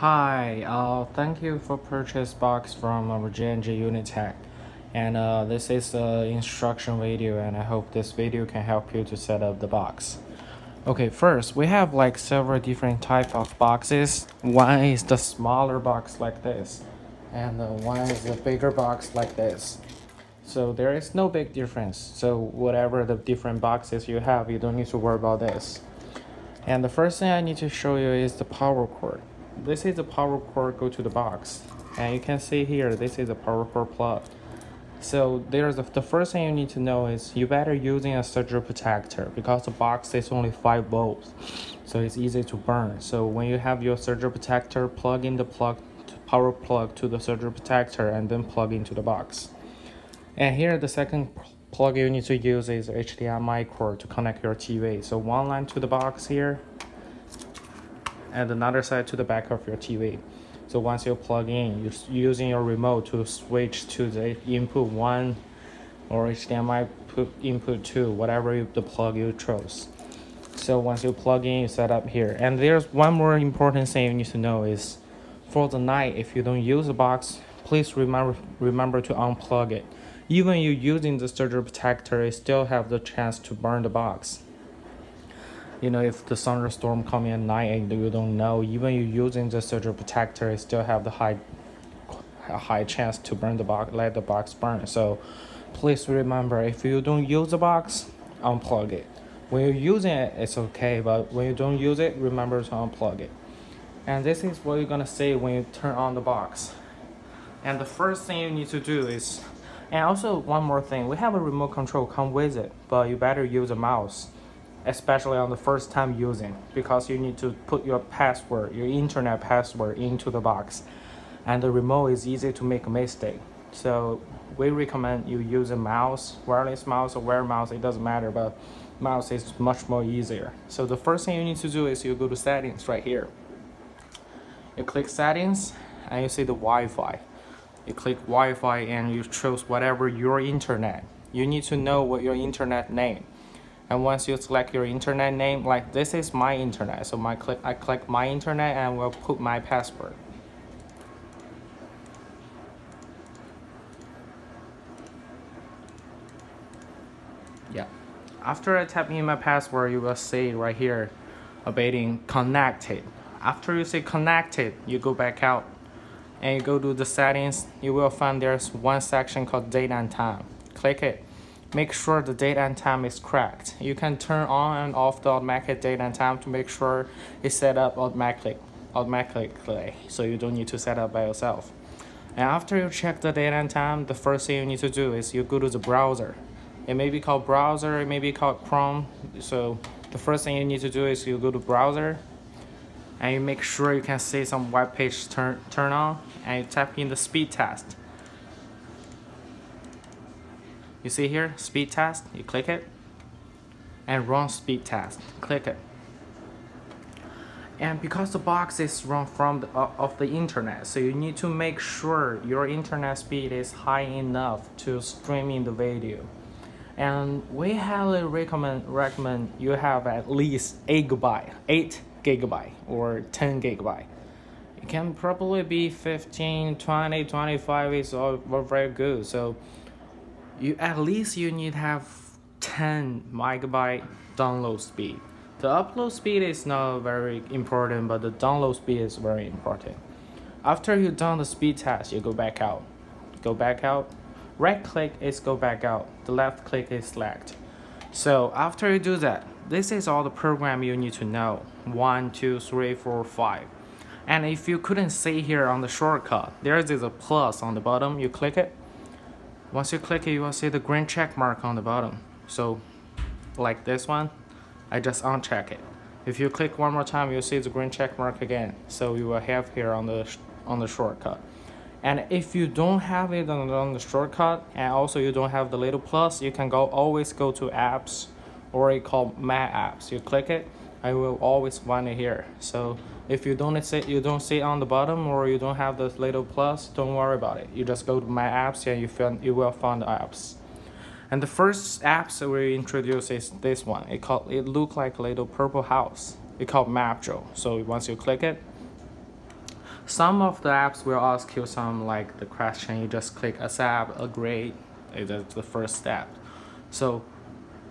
Hi, uh, thank you for purchase box from our J&J Unitech. And uh, this is the instruction video and I hope this video can help you to set up the box. Okay, first we have like several different type of boxes. One is the smaller box like this and uh, one is the bigger box like this. So there is no big difference. So whatever the different boxes you have, you don't need to worry about this. And the first thing I need to show you is the power cord this is the power cord go to the box. And you can see here this is a power cord plug. So there's a, the first thing you need to know is you better using a surge protector because the box is only 5 volts. So it's easy to burn. So when you have your surge protector plug in the plug power plug to the surge protector and then plug into the box. And here the second plug you need to use is HDMI cord to connect your TV so one line to the box here and another side to the back of your TV. So once you plug in, you're using your remote to switch to the input 1 or HDMI input 2, whatever you, the plug you chose. So once you plug in, you set up here. And there's one more important thing you need to know is for the night, if you don't use the box, please remember remember to unplug it. Even you using the surge protector, you still have the chance to burn the box you know if the thunderstorm coming at night and you don't know even you using the surge protector you still have the high a high chance to burn the box let the box burn. So please remember if you don't use the box unplug it. When you're using it it's okay but when you don't use it remember to unplug it. And this is what you're gonna see when you turn on the box. And the first thing you need to do is and also one more thing we have a remote control come with it but you better use a mouse especially on the first time using because you need to put your password your internet password into the box. And the remote is easy to make a mistake. So we recommend you use a mouse wireless mouse or wire mouse it doesn't matter but mouse is much more easier. So the first thing you need to do is you go to settings right here. You click settings and you see the Wi-Fi. You click Wi-Fi and you choose whatever your internet. You need to know what your internet name and once you select your internet name like this is my internet. So my click I click my internet and will put my password. Yeah. After I type in my password you will see right here abating connected. After you say connected you go back out and you go to the settings. You will find there's one section called date and time. Click it make sure the date and time is correct. You can turn on and off the automatic date and time to make sure it's set up automatically, automatically so you don't need to set up by yourself. And after you check the date and time, the first thing you need to do is you go to the browser. It may be called browser, it may be called Chrome. So the first thing you need to do is you go to browser and you make sure you can see some web page turn, turn on and you type in the speed test. You see here, speed test, you click it, and run speed test, click it. And because the box is run from the, uh, of the internet, so you need to make sure your internet speed is high enough to streaming the video. And we highly recommend recommend you have at least 8 gigabyte, 8 gigabyte or 10 gigabyte. It can probably be 15, 20, 25 is all very good. So you at least you need have 10 megabyte download speed. The upload speed is not very important, but the download speed is very important. After you done the speed test, you go back out. Go back out. Right click is go back out. The left click is select. So after you do that, this is all the program you need to know. One, two, three, four, five. And if you couldn't see here on the shortcut, there is a plus on the bottom. You click it once you click it, you will see the green check mark on the bottom. So like this one, I just uncheck it. If you click one more time, you'll see the green check mark again. So you will have here on the on the shortcut. And if you don't have it on, on the shortcut, and also you don't have the little plus, you can go always go to apps, or it called my apps. You click it, I will always find it here. So if you don't see you don't see on the bottom or you don't have the little plus, don't worry about it. You just go to my apps and you find you will find the apps. And the first apps that we introduce is this one. It called it look like a little purple house. It called Mapjo. So once you click it, some of the apps will ask you some like the question you just click accept agree that's the first step so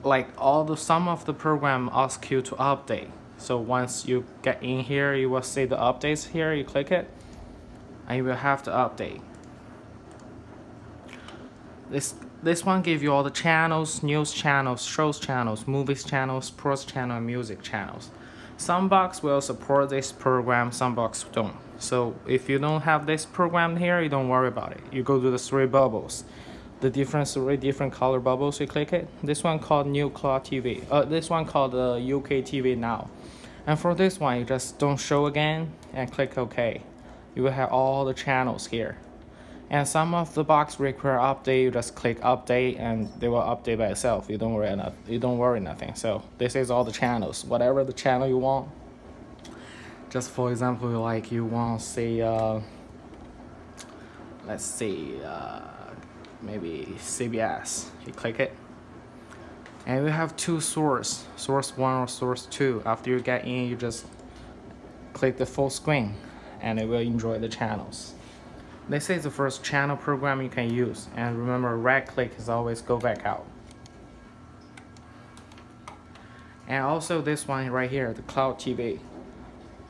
like all the some of the program ask you to update so once you get in here you will see the updates here you click it and you will have to update this this one give you all the channels news channels shows channels movies channels sports channel and music channels some box will support this program some box don't so if you don't have this program here, you don't worry about it. You go to the three bubbles. The different three different color bubbles, you click it. This one called New Cloud TV. Uh, this one called uh, UK TV Now. And for this one, you just don't show again and click OK. You will have all the channels here. And some of the box require update, you just click update and they will update by itself. You don't worry enough. You don't worry nothing. So this is all the channels. Whatever the channel you want, just for example like you want to see uh, let's see uh, maybe CBS you click it. And we have two source source one or source two. After you get in you just click the full screen and it will enjoy the channels. This is the first channel program you can use. And remember right click is always go back out. And also this one right here the cloud TV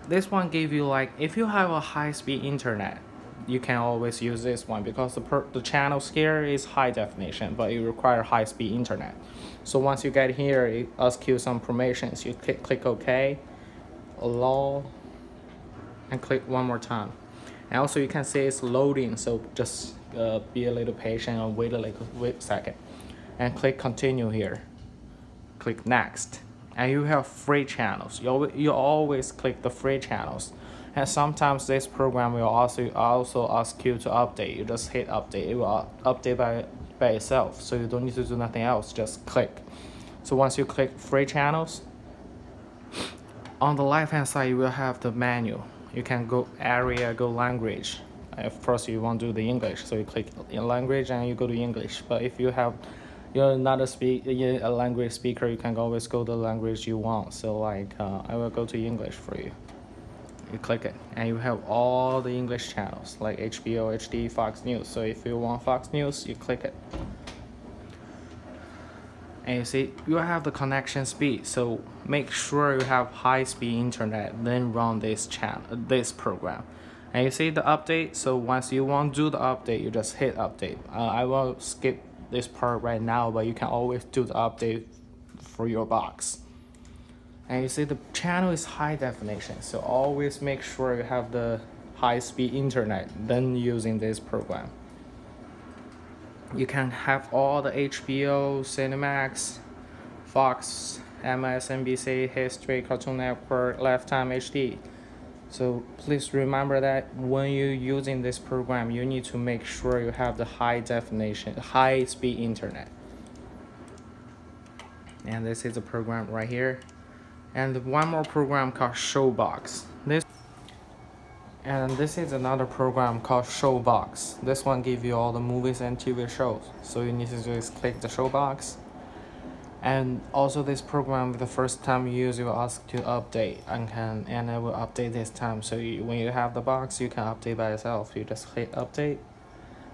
this one give you like if you have a high-speed internet you can always use this one because the, per, the channel here is high definition but it require high-speed internet. So once you get here it asks you some permissions. You click, click ok allow and click one more time. And also you can see it's loading so just uh, be a little patient and wait a little wait a second. And click continue here. Click next. And you have free channels. You, you always click the free channels. And sometimes this program will also also ask you to update. You just hit update. It will update by, by itself. So you don't need to do nothing else. Just click. So once you click free channels, on the left hand side you will have the menu. You can go area, go language. Of course you want to do the English, so you click in language and you go to English. But if you have you're not a speak a language speaker you can always go the language you want so like uh, I will go to English for you you click it and you have all the English channels like HBO HD Fox News. So if you want Fox News you click it. And you see you have the connection speed so make sure you have high speed internet then run this channel this program. And you see the update? So once you want to do the update you just hit update. Uh, I will skip this part right now, but you can always do the update for your box. And you see the channel is high definition, so always make sure you have the high speed internet then using this program. You can have all the HBO, Cinemax, Fox, MSNBC, History, Cartoon Network, Lifetime HD. So please remember that when you're using this program, you need to make sure you have the high definition, high speed internet. And this is a program right here. And one more program called Showbox. This and this is another program called Showbox. This one gives you all the movies and TV shows. So you need to just click the Showbox and also this program the first time you use you will ask to update and can and it will update this time so you, when you have the box you can update by yourself you just hit update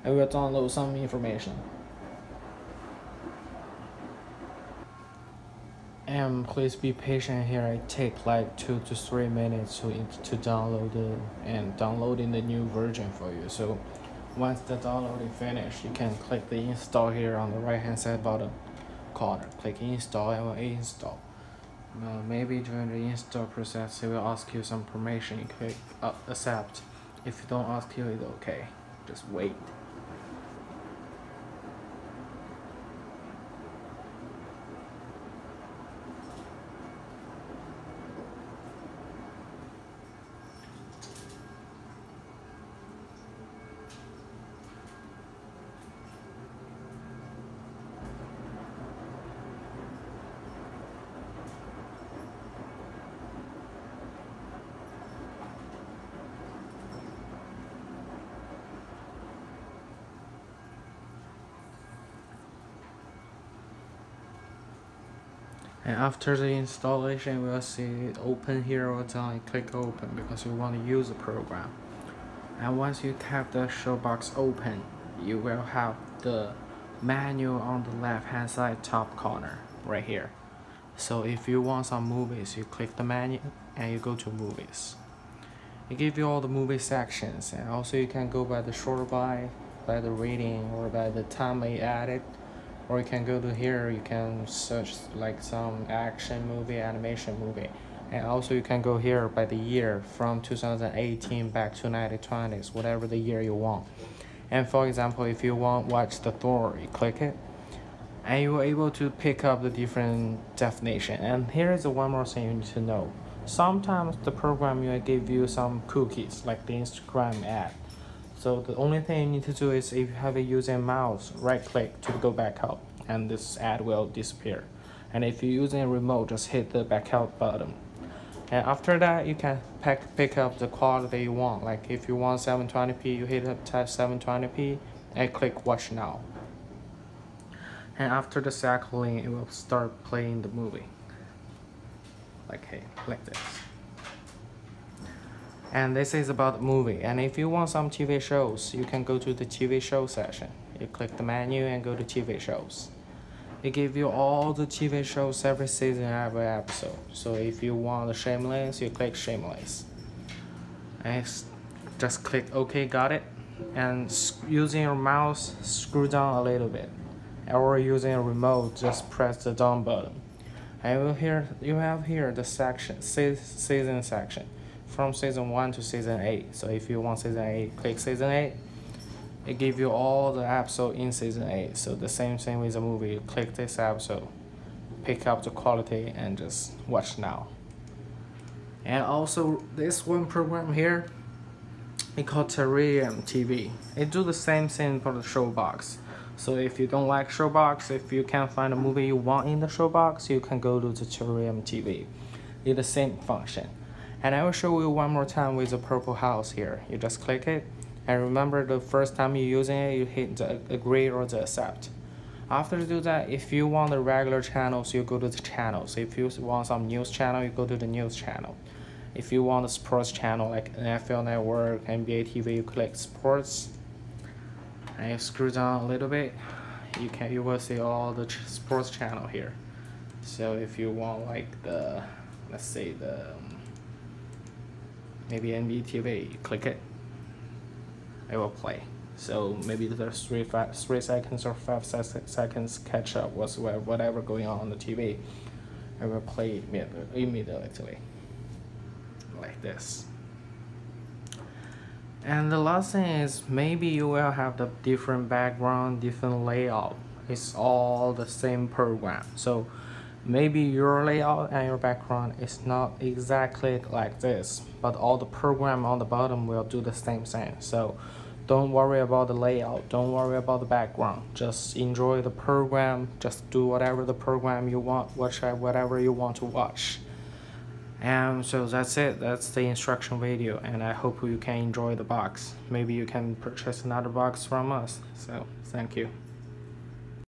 and will download some information please be patient here it take like two to three minutes to to download and downloading the new version for you so once the downloading finished you can click the install here on the right hand side bottom corner. Click install and install. Uh, maybe during the install process it will ask you some permission. You click uh, accept. If you don't ask you, it's okay. Just wait. And after the installation we'll see open here or down click open because you want to use the program. And once you tap the show box open you will have the menu on the left hand side top corner right here. So if you want some movies you click the menu and you go to movies. It gives you all the movie sections and also you can go by the short by by the rating or by the time they added or you can go to here you can search like some action movie animation movie. And also you can go here by the year from 2018 back to 1920s whatever the year you want. And for example if you want watch the Thor you click it and you're able to pick up the different definition. And here is one more thing you need to know. Sometimes the program will give you some cookies like the Instagram ad so the only thing you need to do is if you have a using mouse right click to go back out and this ad will disappear. And if you're using a remote just hit the back out button. And after that you can pick, pick up the quality you want. Like if you want 720p you hit type 720p and click watch now. And after the cycling it will start playing the movie. Like hey like this and this is about movie and if you want some TV shows you can go to the TV show section you click the menu and go to TV shows it gives you all the TV shows every season, every episode. So if you want the Shameless, you click Shameless. And just click OK, got it. And using your mouse, screw down a little bit. Or using a remote, just press the down button. And you here you have here the section season section from season 1 to season 8 so if you want season 8 click season 8 it gives you all the episode in season 8 so the same thing with the movie. You click this episode pick up the quality and just watch now. And also this one program here it called Terrarium TV it do the same thing for the showbox. So if you don't like showbox if you can't find a movie you want in the showbox you can go to the Terrarium TV it's the same function and I will show you one more time with the purple house here you just click it and remember the first time you're using it, you hit the agree or the accept. After you do that, if you want the regular channels, you go to the channels. If you want some news channel, you go to the news channel. If you want a sports channel like NFL Network, NBA TV, you click sports. And you scroll down a little bit, you can you will see all the sports channel here. So if you want like the, let's say the, maybe NBA TV, click it it will play. So maybe the three, five, three seconds or five seconds catch up with whatever going on on the TV. It will play immediately, like this. And the last thing is maybe you will have the different background, different layout. It's all the same program. So maybe your layout and your background is not exactly like this, but all the program on the bottom will do the same thing. So don't worry about the layout, don't worry about the background. Just enjoy the program, just do whatever the program you want, watch whatever you want to watch. And so that's it, that's the instruction video and I hope you can enjoy the box. Maybe you can purchase another box from us. So thank you.